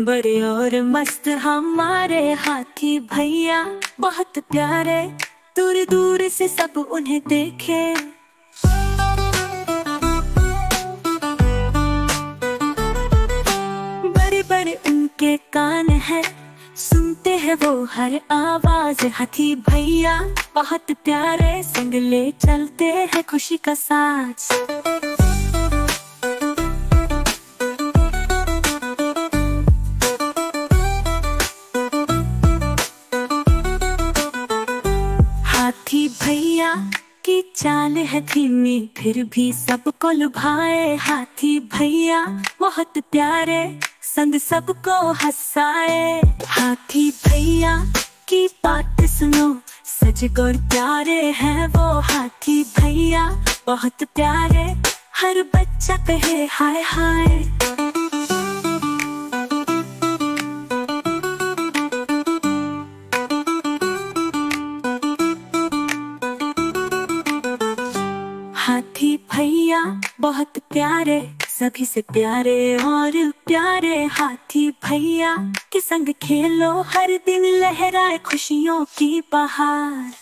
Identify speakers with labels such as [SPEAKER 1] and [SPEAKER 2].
[SPEAKER 1] बड़े और मस्त हमारे हाथी भैया। बहुत प्यारे, दूर दूर से सब उन्हें देखे। बड़े बड़े उनके कान हैं, सुनते हैं वो हर आवाज़। हाथी भैया, बहुत प्यारे, संग ले चलते हैं खुशी का साथ भैया की चाल है धीमी, फिर भी सबको लुभाए हाथी भैया। बहुत प्यारे, संग सबको हंसाए। हाथी भैया की बात सुनो सजग और प्यारे हैं वो हाथी भैया। बहुत प्यारे, हर बच्चा कहे हाय हाय। हाथी भैया, बहुत प्यारे। सभी से प्यारे और प्यारे हाथी भैया। के संग खेलो, हर दिन लहराए खुशियों की बहार।